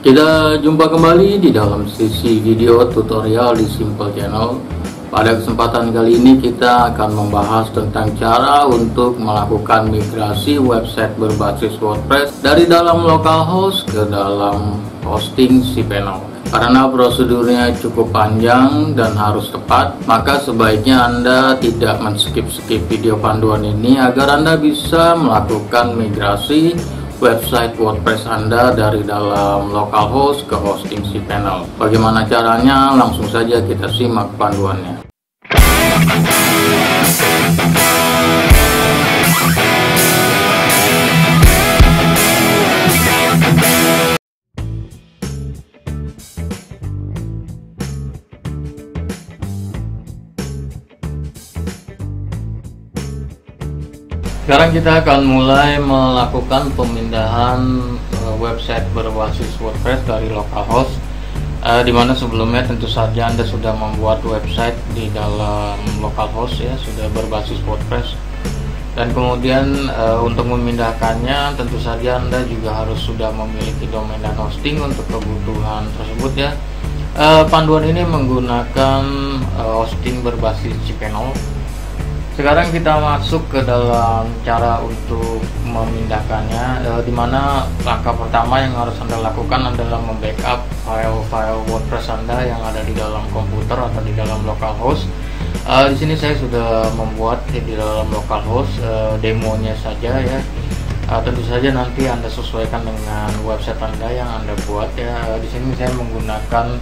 Kita jumpa kembali di dalam sisi video tutorial di Simple Channel. Pada kesempatan kali ini kita akan membahas tentang cara untuk melakukan migrasi website berbasis WordPress dari dalam localhost ke dalam hosting cPanel. Karena prosedurnya cukup panjang dan harus tepat, maka sebaiknya Anda tidak men-skip-skip video panduan ini agar Anda bisa melakukan migrasi website WordPress Anda dari dalam localhost ke hosting cPanel. Bagaimana caranya? Langsung saja kita simak panduannya. Sekarang kita akan mulai melakukan pemindahan uh, website berbasis WordPress dari localhost uh, di mana sebelumnya tentu saja Anda sudah membuat website di dalam localhost ya sudah berbasis WordPress. Dan kemudian uh, untuk memindahkannya tentu saja Anda juga harus sudah memiliki domain dan hosting untuk kebutuhan tersebut ya. Uh, panduan ini menggunakan uh, hosting berbasis cPanel sekarang kita masuk ke dalam cara untuk memindahkannya e, di mana langkah pertama yang harus anda lakukan adalah membackup file-file WordPress anda yang ada di dalam komputer atau di dalam localhost e, di sini saya sudah membuat di dalam localhost e, demonya saja ya. E, tentu saja nanti anda sesuaikan dengan website anda yang anda buat ya. Di sini saya menggunakan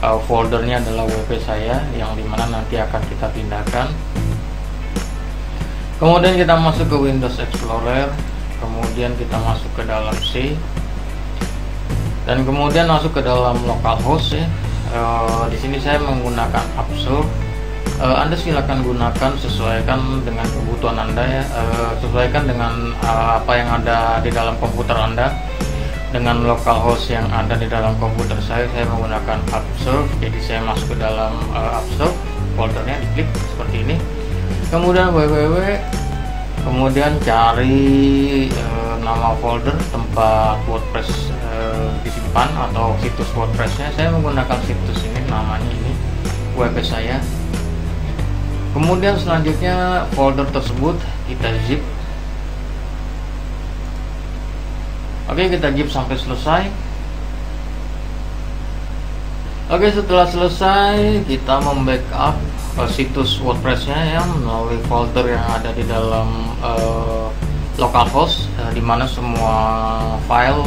e, foldernya adalah wp saya yang di mana nanti akan kita pindahkan kemudian kita masuk ke Windows Explorer kemudian kita masuk ke dalam C dan kemudian masuk ke dalam localhost ya. E, di sini saya menggunakan Absol e, Anda silakan gunakan sesuaikan dengan kebutuhan Anda ya. E, sesuaikan dengan e, apa yang ada di dalam komputer Anda. Dengan localhost yang ada di dalam komputer saya saya menggunakan Absol jadi saya masuk ke dalam e, Absol foldernya diklik seperti ini kemudian www kemudian cari e, nama folder tempat WordPress e, disimpan atau situs WordPressnya. Saya menggunakan situs ini namanya ini web saya. Kemudian selanjutnya folder tersebut kita zip. Oke kita zip sampai selesai oke setelah selesai kita membackup uh, situs WordPressnya ya melalui folder yang ada di dalam uh, localhost uh, di mana semua file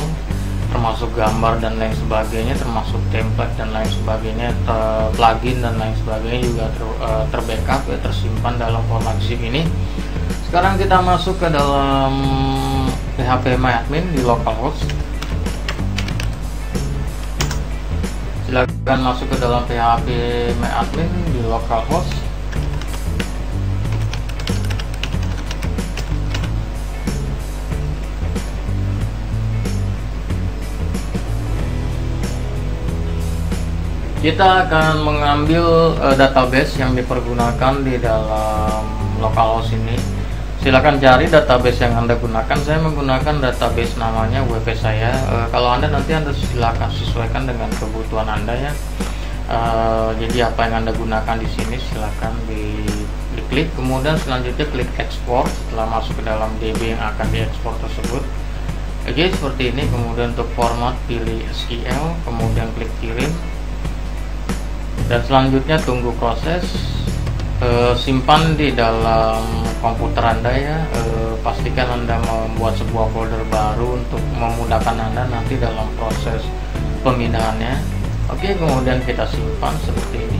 termasuk gambar dan lain sebagainya termasuk template dan lain sebagainya ter, plugin dan lain sebagainya juga ter, uh, terbackup ya tersimpan dalam format zip ini. Sekarang kita masuk ke dalam PHP MyAdmin di localhost silakan masuk ke dalam PHP MyAdmin di localhost kita akan mengambil uh, database yang dipergunakan di dalam localhost ini silakan cari database yang anda gunakan. Saya menggunakan database namanya WP saya. E, kalau anda nanti anda silakan sesuaikan dengan kebutuhan anda ya. E, jadi apa yang anda gunakan di sini silakan di diklik. Kemudian selanjutnya klik export. Setelah masuk ke dalam DB yang akan diekspor tersebut. Oke seperti ini. Kemudian untuk format pilih SQL kemudian klik kirim. Dan selanjutnya tunggu proses e, simpan di dalam komputer anda ya. E, pastikan anda membuat sebuah folder baru untuk memudahkan anda nanti dalam proses pemindahannya. Oke kemudian kita simpan seperti ini.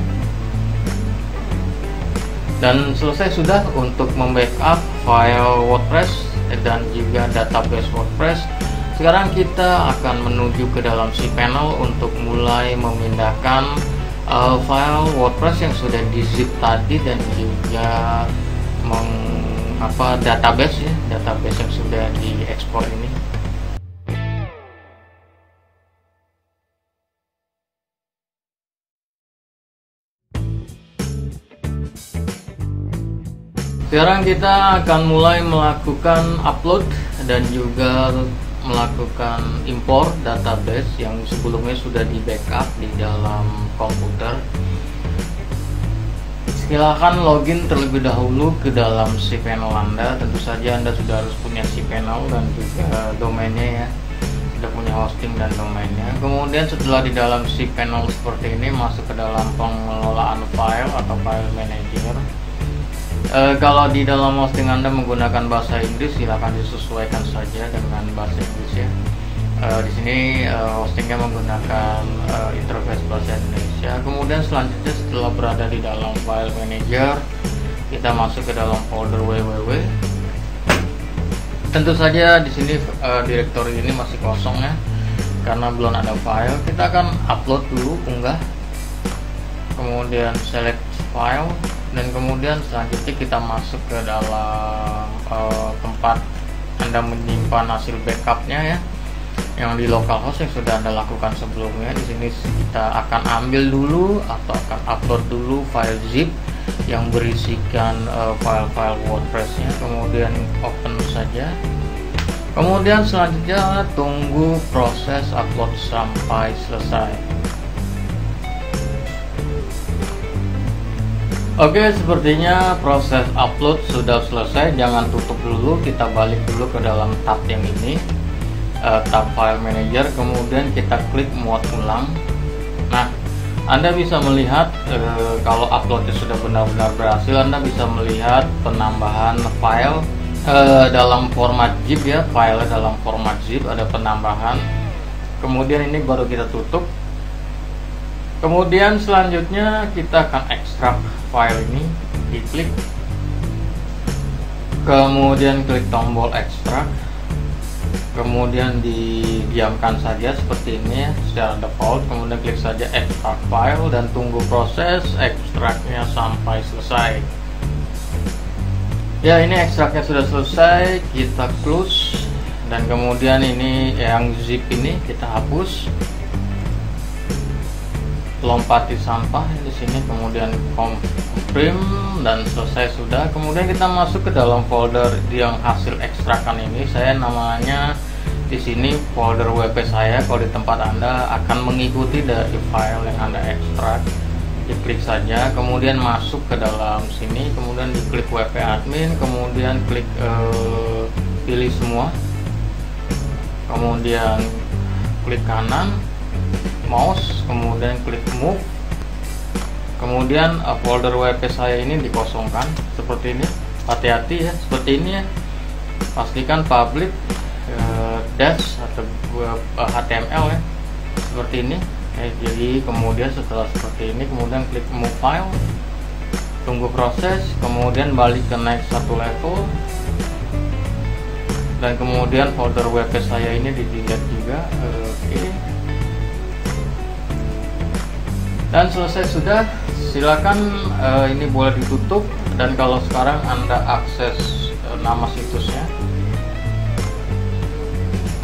Dan selesai sudah untuk membackup file WordPress dan juga database WordPress. Sekarang kita akan menuju ke dalam cPanel untuk mulai memindahkan uh, file WordPress yang sudah di zip tadi dan juga meng apa database ya database yang sudah diekspor ini. Sekarang kita akan mulai melakukan upload dan juga melakukan impor database yang sebelumnya sudah di backup di dalam komputer. Silahkan login terlebih dahulu ke dalam cPanel Anda. Tentu saja Anda sudah harus punya cPanel dan juga domainnya ya. Sudah punya hosting dan domainnya. Kemudian setelah di dalam cPanel seperti ini masuk ke dalam pengelolaan file atau file manager e, kalau di dalam hosting Anda menggunakan bahasa Inggris silahkan disesuaikan saja dengan bahasa Inggris ya. Uh, di sini uh, hostingnya menggunakan uh, interface bahasa Indonesia. Kemudian selanjutnya setelah berada di dalam file manager kita masuk ke dalam folder www tentu saja di sini uh, directory ini masih kosong ya karena belum ada file. Kita akan upload dulu unggah. Kemudian select file dan kemudian selanjutnya kita masuk ke dalam uh, tempat anda menyimpan hasil backupnya ya yang di localhost yang sudah anda lakukan sebelumnya. Di sini kita akan ambil dulu atau akan upload dulu file zip yang berisikan uh, file-file WordPress-nya. Kemudian open saja. Kemudian selanjutnya tunggu proses upload sampai selesai Oke, sepertinya proses upload sudah selesai. Jangan tutup dulu, kita balik dulu ke dalam tab yang ini. Uh, tab file manager kemudian kita klik muat ulang. Nah anda bisa melihat uh, kalau uploadnya sudah benar-benar berhasil Anda bisa melihat penambahan file uh, dalam format zip ya. File dalam format zip ada penambahan. Kemudian ini baru kita tutup kemudian selanjutnya kita akan ekstrak file ini diklik. Kemudian klik tombol ekstrak. Kemudian didiamkan saja seperti ini secara default. Kemudian klik saja extract file dan tunggu proses ekstraknya sampai selesai. Ya ini ekstraknya sudah selesai. Kita close. Dan kemudian ini yang zip ini kita hapus lompati sampah di sini kemudian confirm dan selesai sudah. Kemudian kita masuk ke dalam folder yang hasil ekstrakan ini. Saya namanya di sini folder WP saya. Kalau di tempat Anda akan mengikuti dari file yang Anda ekstrak. Diklik saja kemudian masuk ke dalam sini kemudian diklik WP admin kemudian klik uh, pilih semua. Kemudian klik kanan mouse kemudian klik move. Kemudian uh, folder WP saya ini dikosongkan. Seperti ini. Hati-hati ya seperti ini ya. Pastikan public uh, dash atau uh, eh, HTML ya. Seperti ini. Eh, jadi kemudian setelah seperti ini kemudian klik move file. Tunggu proses kemudian balik ke naik satu level. Dan kemudian folder WP saya ini di delete juga dan selesai sudah silakan uh, ini boleh ditutup. Dan kalau sekarang anda akses uh, nama situsnya.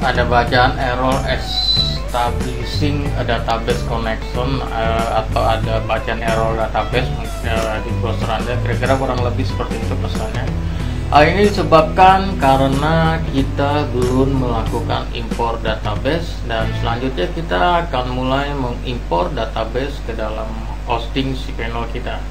Ada bacaan error establishing database connection uh, atau ada bacaan error database uh, di browser Anda. Kira-kira kurang lebih seperti itu pesannya Hal ini disebabkan karena kita belum melakukan impor database dan selanjutnya kita akan mulai mengimpor database ke dalam hosting cPanel kita.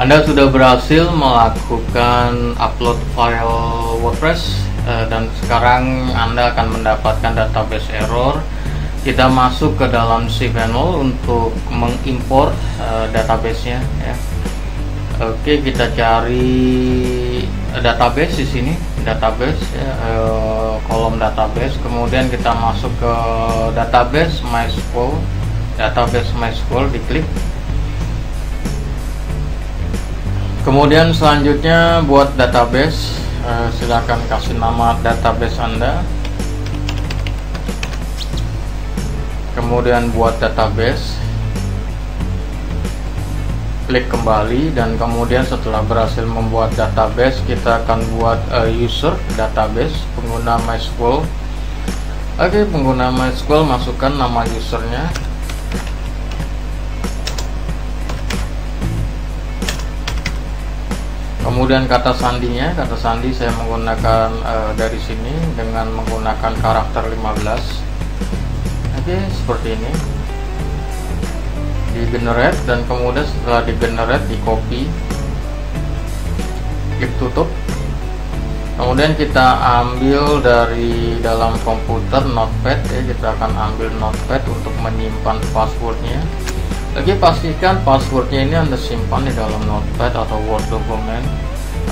Anda sudah berhasil melakukan upload file WordPress dan sekarang Anda akan mendapatkan database error. Kita masuk ke dalam cPanel untuk mengimport uh, databasenya. Ya. Oke, kita cari database di sini, database ya, uh, kolom database. Kemudian kita masuk ke database MySQL, database MySQL, diklik kemudian selanjutnya buat database uh, silakan kasih nama database anda. Kemudian buat database. Klik kembali dan kemudian setelah berhasil membuat database kita akan buat uh, user database pengguna MySQL oke pengguna MySQL masukkan nama usernya kemudian kata sandinya kata sandi saya menggunakan uh, dari sini dengan menggunakan karakter 15 oke seperti ini. Di generate dan kemudian setelah di generate di copy klik tutup. Kemudian kita ambil dari dalam komputer notepad ya kita akan ambil notepad untuk menyimpan passwordnya Oke pastikan passwordnya ini anda simpan di dalam notepad atau word dokumen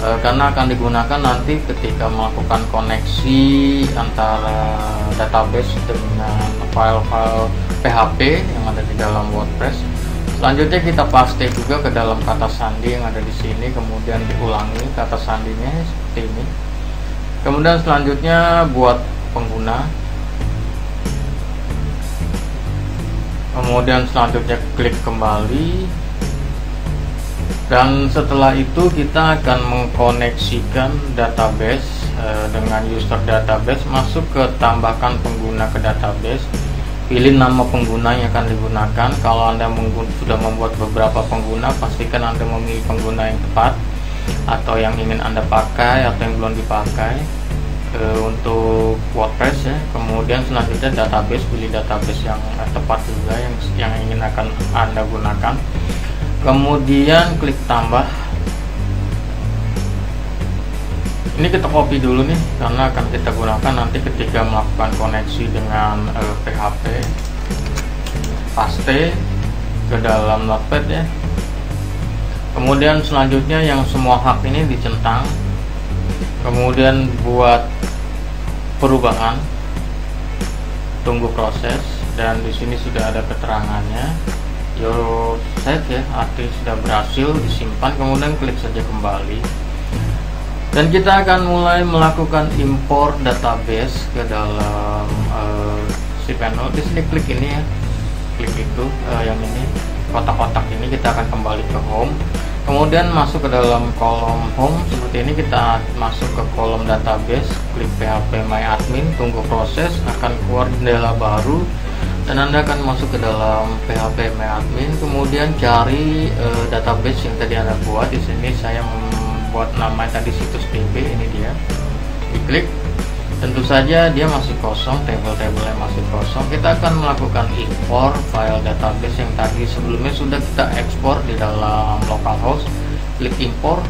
e, karena akan digunakan nanti ketika melakukan koneksi antara database dengan file-file PHP yang ada di dalam WordPress. Selanjutnya kita paste juga ke dalam kata sandi yang ada di sini kemudian diulangi kata sandinya seperti ini. Kemudian selanjutnya buat pengguna kemudian selanjutnya klik kembali. Dan setelah itu kita akan mengkoneksikan database eh, dengan user database masuk ke tambahkan pengguna ke database. Pilih nama pengguna yang akan digunakan. Kalau anda sudah membuat beberapa pengguna pastikan anda memilih pengguna yang tepat atau yang ingin anda pakai atau yang belum dipakai e, untuk WordPress ya. Kemudian selanjutnya database pilih database yang tepat juga yang yang ingin akan anda gunakan. Kemudian klik tambah. Ini kita copy dulu nih karena akan kita gunakan nanti ketika melakukan koneksi dengan e, PHP paste ke dalam notepad ya. Kemudian selanjutnya yang semua hak ini dicentang kemudian buat perubahan tunggu proses dan di sini sudah ada keterangannya. Your set ya arti sudah berhasil disimpan kemudian klik saja kembali. Dan kita akan mulai melakukan import database ke dalam uh, si panel. Di sini klik ini ya klik itu uh, yang ini kotak-kotak ini kita akan kembali ke home kemudian masuk ke dalam kolom home seperti ini kita masuk ke kolom database klik php my admin tunggu proses akan keluar jendela baru dan anda akan masuk ke dalam php my admin kemudian cari uh, database yang tadi anda buat di sini saya membuat nama tadi situs db ini dia. Diklik tentu saja dia masih kosong table-table yang masih kosong. Kita akan melakukan import file database yang tadi sebelumnya sudah kita ekspor di dalam localhost klik import.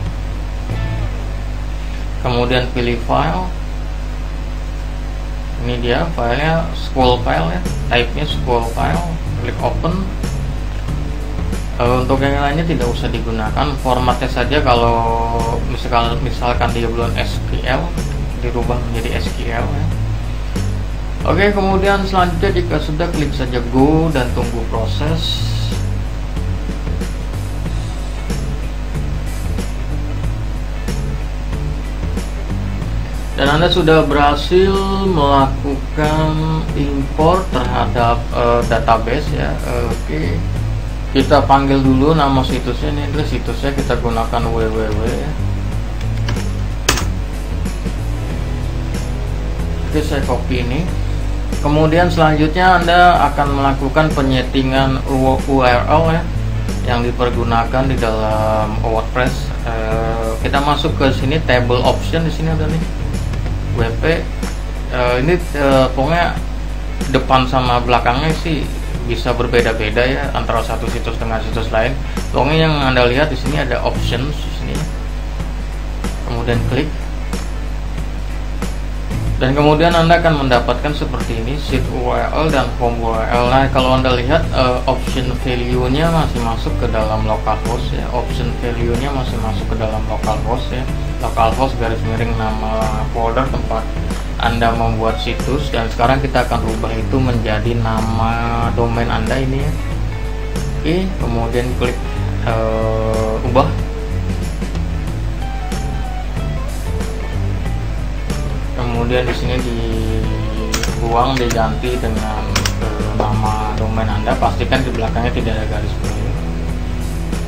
Kemudian pilih file. Ini dia filenya scroll file ya. Type nya scroll file. Klik open. Uh, untuk yang lainnya tidak usah digunakan. Formatnya saja kalau misalkan misalkan dia belum SQL dirubah menjadi SQL ya. Oke kemudian selanjutnya jika sudah klik saja go dan tunggu proses. Dan anda sudah berhasil melakukan import terhadap uh, database ya. Oke kita panggil dulu nama situsnya. Ini situsnya kita gunakan www ya oke saya copy ini. Kemudian selanjutnya anda akan melakukan penyetingan URL ya yang dipergunakan di dalam WordPress. E, kita masuk ke sini table option di sini ada nih. WP eh, ini e, pokoknya depan sama belakangnya sih bisa berbeda-beda ya antara satu situs dengan situs lain. Pokoknya yang anda lihat di sini ada options di sini. Kemudian klik dan kemudian anda akan mendapatkan seperti ini sheet URL dan home URL nah kalau anda lihat uh, option value nya masih masuk ke dalam localhost ya. Option value nya masih masuk ke dalam localhost ya. Localhost garis miring nama folder tempat anda membuat situs. Dan sekarang kita akan rubah itu menjadi nama domain anda ini ya. Oke kemudian klik uh, ubah kemudian di sini dibuang diganti dengan uh, nama domain anda. Pastikan di belakangnya tidak ada garis miring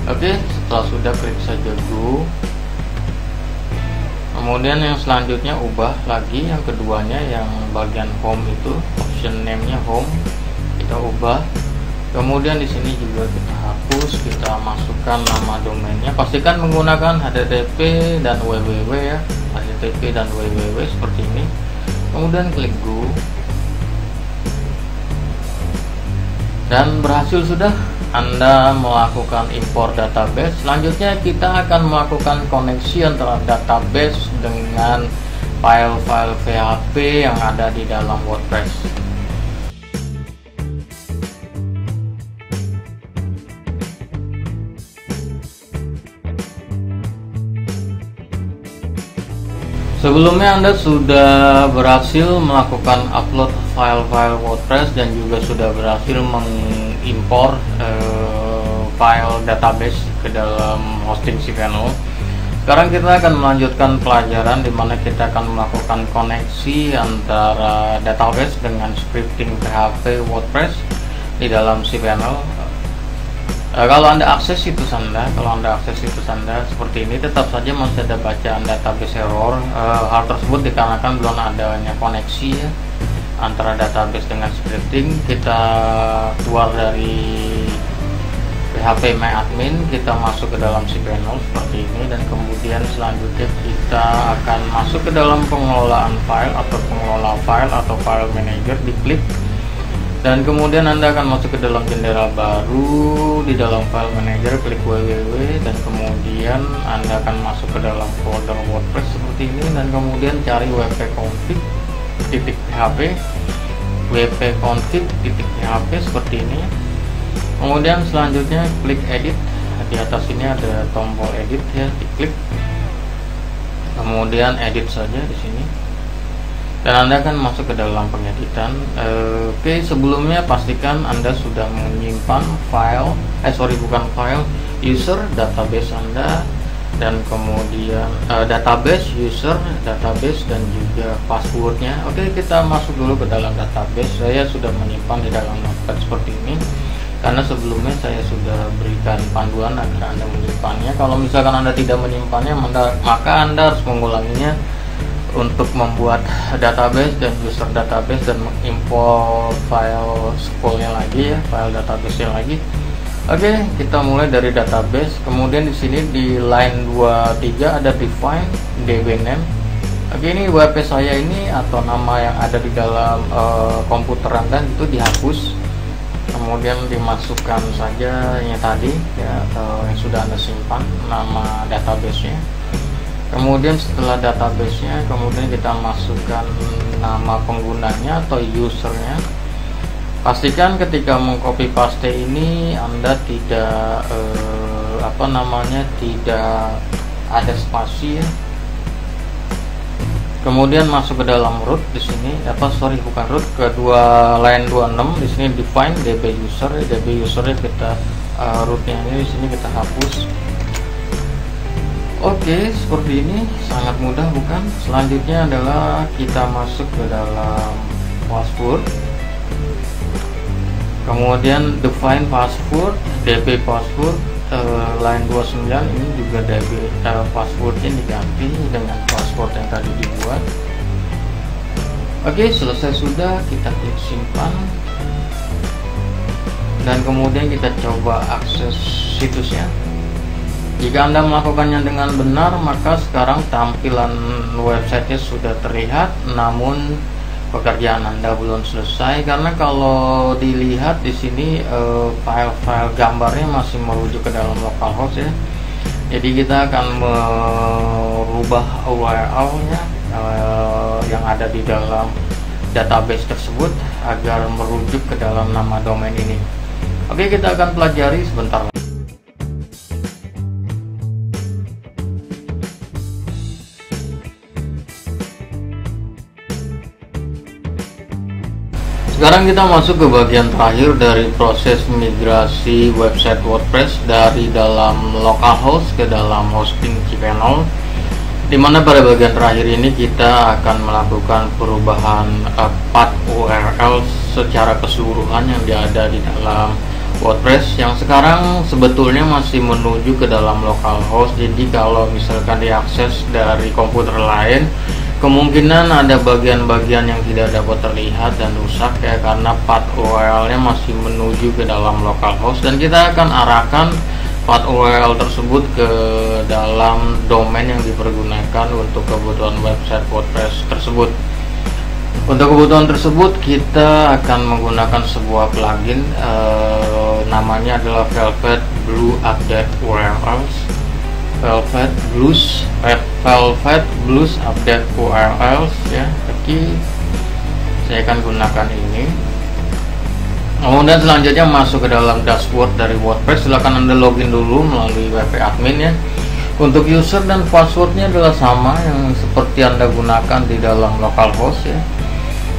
oke setelah sudah klik saja go kemudian yang selanjutnya ubah lagi. Yang keduanya yang bagian home itu option name nya home. Kita ubah. Kemudian di sini juga kita hapus kita masukkan nama domainnya. Pastikan menggunakan http dan www ya. Http dan www seperti ini. Kemudian klik go. Dan berhasil sudah anda melakukan import database. Selanjutnya kita akan melakukan koneksi antara database dengan file-file PHP yang ada di dalam WordPress Sebelumnya Anda sudah berhasil melakukan upload file-file WordPress dan juga sudah berhasil mengimpor uh, file database ke dalam hosting cPanel. Sekarang kita akan melanjutkan pelajaran di mana kita akan melakukan koneksi antara database dengan scripting PHP WordPress di dalam cPanel Uh, kalau anda akses situs anda, kalau anda akses situs anda seperti ini, tetap saja masih ada bacaan database error. Uh, hal tersebut dikarenakan belum adanya koneksi ya, antara database dengan scripting. Kita keluar dari PHP MyAdmin, kita masuk ke dalam cPanel seperti ini, dan kemudian selanjutnya kita akan masuk ke dalam pengelolaan file atau pengelola file atau file manager, diklik dan kemudian anda akan masuk ke dalam jendela baru di dalam file manager klik www dan kemudian anda akan masuk ke dalam folder wordpress seperti ini dan kemudian cari wp config titik php wp config titik php seperti ini. Kemudian selanjutnya klik edit di atas ini ada tombol edit ya diklik. Kemudian edit saja di sini dan Anda akan masuk ke dalam pengeditan. Uh, Oke, okay, sebelumnya pastikan Anda sudah menyimpan file, eh sorry bukan file, user database Anda dan kemudian uh, database user database dan juga passwordnya. Oke okay, kita masuk dulu ke dalam database. Saya sudah menyimpan di dalam notepad seperti ini. Karena sebelumnya saya sudah berikan panduan agar anda menyimpannya. Kalau misalkan anda tidak menyimpannya maka anda harus mengulanginya untuk membuat database dan user database dan mengimport file spoolnya lagi ya file database nya lagi. Oke kita mulai dari database. Kemudian di sini di line 23 ada define db name oke ini WP saya ini atau nama yang ada di dalam uh, komputer anda itu dihapus. Kemudian dimasukkan saja yang tadi ya atau yang sudah anda simpan nama database nya kemudian setelah databasenya kemudian kita masukkan nama penggunanya atau usernya. Pastikan ketika mengcopy paste ini anda tidak eh, apa namanya tidak ada spasi ya. Kemudian masuk ke dalam root di sini apa sorry bukan root kedua line 26 di sini define db user. Db usernya kita uh, rootnya ini di sini kita hapus Oke, seperti ini sangat mudah bukan? Selanjutnya adalah kita masuk ke dalam password. Kemudian define password, db password uh, line 29 ini juga db uh, passwordnya diganti dengan password yang tadi dibuat. Oke, selesai sudah kita klik simpan dan kemudian kita coba akses situsnya jika Anda melakukannya dengan benar, maka sekarang tampilan websitenya sudah terlihat, namun pekerjaan Anda belum selesai karena kalau dilihat di sini eh, file-file gambarnya masih merujuk ke dalam localhost ya. Jadi kita akan merubah URL-nya eh, yang ada di dalam database tersebut agar merujuk ke dalam nama domain ini. Oke, kita akan pelajari sebentar. Sekarang kita masuk ke bagian terakhir dari proses migrasi website WordPress dari dalam localhost ke dalam hosting cPanel di mana pada bagian terakhir ini kita akan melakukan perubahan uh, path URL secara keseluruhan yang ada di dalam WordPress yang sekarang sebetulnya masih menuju ke dalam localhost jadi kalau misalkan diakses dari komputer lain kemungkinan ada bagian-bagian yang tidak dapat terlihat dan rusak ya karena path URL-nya masih menuju ke dalam localhost dan kita akan arahkan path URL tersebut ke dalam domain yang dipergunakan untuk kebutuhan website WordPress tersebut. Untuk kebutuhan tersebut kita akan menggunakan sebuah plugin eh, namanya adalah Velvet Blue Update URLs Velvet Blues Velvet Blues update URLs ya. Jadi saya akan gunakan ini. Kemudian selanjutnya masuk ke dalam dashboard dari WordPress. Silahkan anda login dulu melalui WP admin ya. Untuk user dan passwordnya adalah sama yang seperti anda gunakan di dalam localhost ya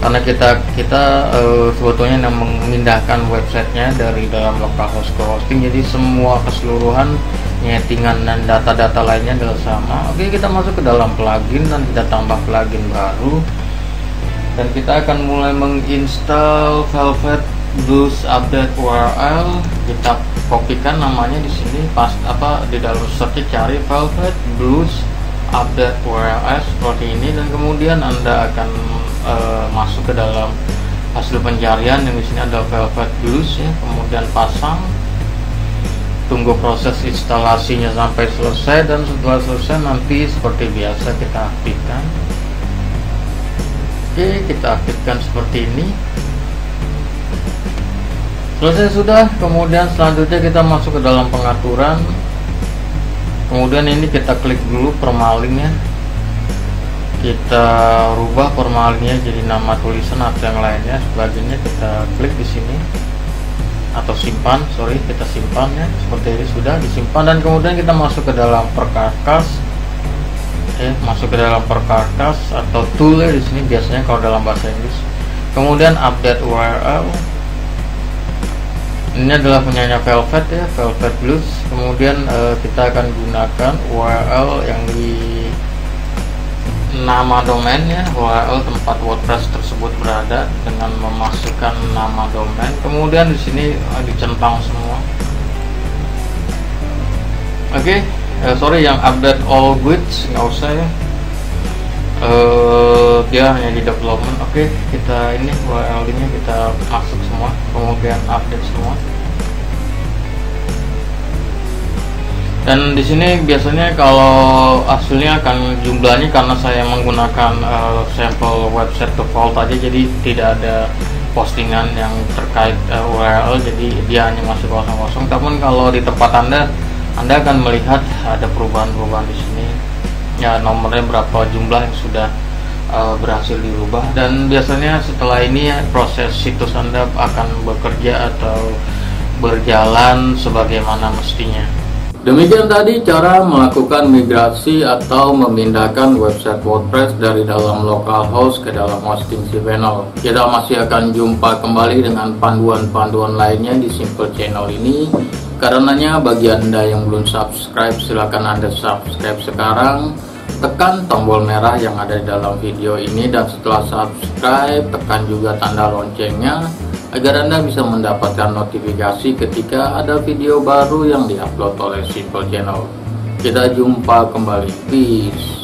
karena kita kita uh, sebetulnya yang memindahkan websitenya dari dalam localhost ke hosting jadi semua keseluruhan nyetingan dan data-data lainnya adalah sama. Oke kita masuk ke dalam plugin dan kita tambah plugin baru. Dan kita akan mulai menginstal Velvet Blues Update URL kita kopikan namanya di sini pas apa di dalam search cari Velvet Blues Update URL seperti ini. Dan kemudian anda akan uh, masuk ke dalam hasil pencarian yang di sini ada Velvet Blues ya kemudian pasang. Tunggu proses instalasinya sampai selesai dan setelah selesai nanti seperti biasa kita aktifkan. Oke kita aktifkan seperti ini. Selesai sudah kemudian selanjutnya kita masuk ke dalam pengaturan. Kemudian ini kita klik dulu permalingnya kita rubah permalingnya jadi nama tulisan atau yang lainnya. Sebagainya kita klik di sini. Atau simpan sorry kita simpan ya. Seperti ini sudah disimpan. Dan kemudian kita masuk ke dalam perkakas. Ya masuk ke dalam perkakas atau tool ya di sini biasanya kalau dalam bahasa Inggris. Kemudian update URL ini adalah punyanya Velvet ya Velvet Blues. Kemudian uh, kita akan gunakan URL yang di nama domainnya URL tempat WordPress tersebut berada dengan memasukkan nama domain kemudian di sini uh, dicentang semua oke okay. uh, sorry yang update all goods nggak usah ya uh, dia hanya di development oke okay. kita ini URL ini kita masuk semua kemudian update semua dan di sini biasanya kalau hasilnya akan jumlahnya karena saya menggunakan uh, sampel website default aja jadi tidak ada postingan yang terkait uh, eh, URL jadi dia hanya masih kosong-kosong. Tapi kalau di tempat anda anda akan melihat ada perubahan-perubahan di sini. Ya nomornya berapa jumlah yang sudah uh, berhasil dirubah. Dan biasanya setelah ini ya, proses situs anda akan bekerja atau berjalan sebagaimana mestinya Demikian tadi cara melakukan migrasi atau memindahkan website WordPress dari dalam localhost ke dalam hosting cPanel. Kita masih akan jumpa kembali dengan panduan-panduan lainnya di Simple Channel ini. Karenanya bagi Anda yang belum subscribe silahkan Anda subscribe sekarang. Tekan tombol merah yang ada di dalam video ini dan setelah subscribe tekan juga tanda loncengnya agar Anda bisa mendapatkan notifikasi ketika ada video baru yang diupload oleh Simple Channel. Kita jumpa kembali. Peace.